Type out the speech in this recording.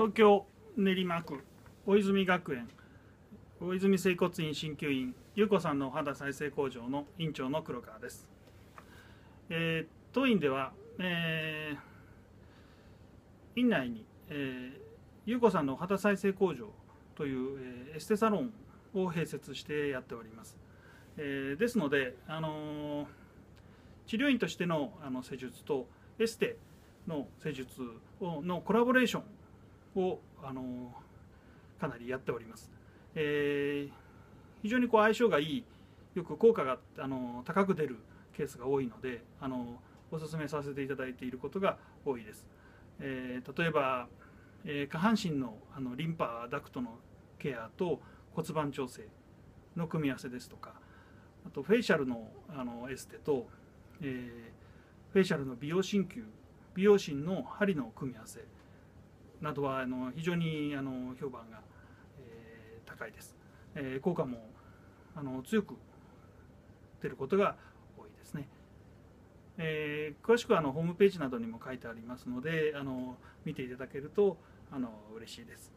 東京練馬区大泉学園大泉整骨院鍼灸院優子さんのお肌再生工場の院長の黒川です、えー、当院では、えー、院内に、えー、優子さんのお肌再生工場という、えー、エステサロンを併設してやっております、えー、ですので、あのー、治療院としてのあの施術とエステの施術をのコラボレーションを、あの、かなりやっております、えー、非常にこう相性がいいよく効果が、あの高く出るケースが多いので、あのお勧めさせていただいていることが多いです、え例えば、え下半身のあのリンパダクトのケアと骨盤調整の組み合わせですとかあとフェイシャルのあのエステと、えー、フェイシャルの美容鍼灸美容芯の針の組み合わせなどはあの非常にあの評判が、えー、高いです、えー、効果もあの強く出ることが多いですね、えー、詳しくはあのホームページなどにも書いてありますのであの見ていただけるとあの嬉しいです。